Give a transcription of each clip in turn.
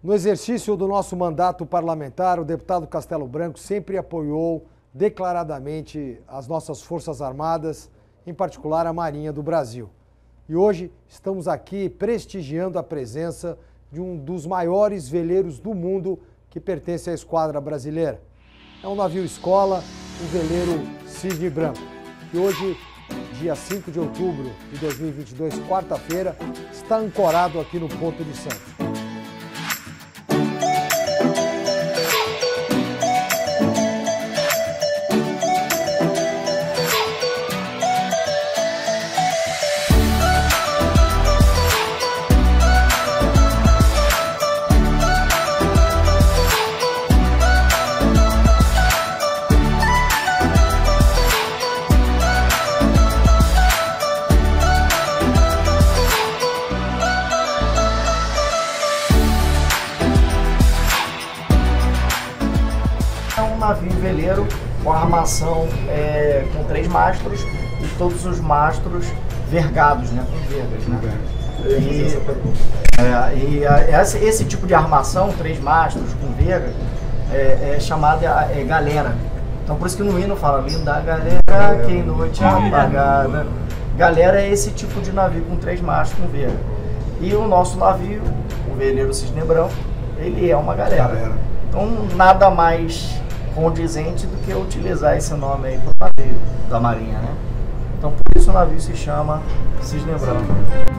No exercício do nosso mandato parlamentar, o deputado Castelo Branco sempre apoiou declaradamente as nossas Forças Armadas, em particular a Marinha do Brasil. E hoje estamos aqui prestigiando a presença de um dos maiores veleiros do mundo que pertence à esquadra brasileira. É um navio escola, o veleiro Cisne Branco, que hoje, dia 5 de outubro de 2022, quarta-feira, está ancorado aqui no Porto de Santos. Navio veleiro com armação é, com três mastros e todos os mastros vergados, né, com vergas, né? E, é, e a- esse, esse tipo de armação, três mastros com verga, é, é chamada é, galera. Então por isso que no hino fala, linda galera, que noite apagada. Galera é esse tipo de navio com três mastros com verga. E o nosso navio, o veleiro Cisne Branco, ele é uma galera. Então nada mais condizente do que utilizar esse nome aí pro navio da Marinha, né? Então por isso o navio se chama Cisne Branco.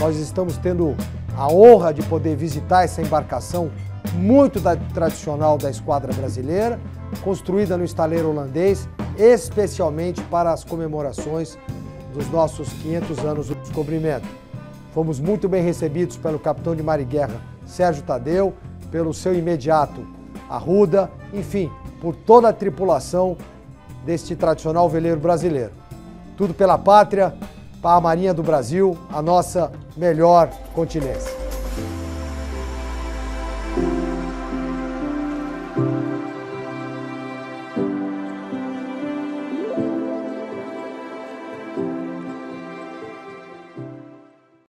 Nós estamos tendo a honra de poder visitar essa embarcação muito da- tradicional da esquadra brasileira, construída no estaleiro holandês, especialmente para as comemorações dos nossos 500 anos do descobrimento. Fomos muito bem recebidos pelo capitão de mar e guerra Sérgio Tadeu, pelo seu imediato Arruda, enfim, por toda a tripulação deste tradicional veleiro brasileiro. Tudo pela pátria, para a Marinha do Brasil, a nossa melhor continência.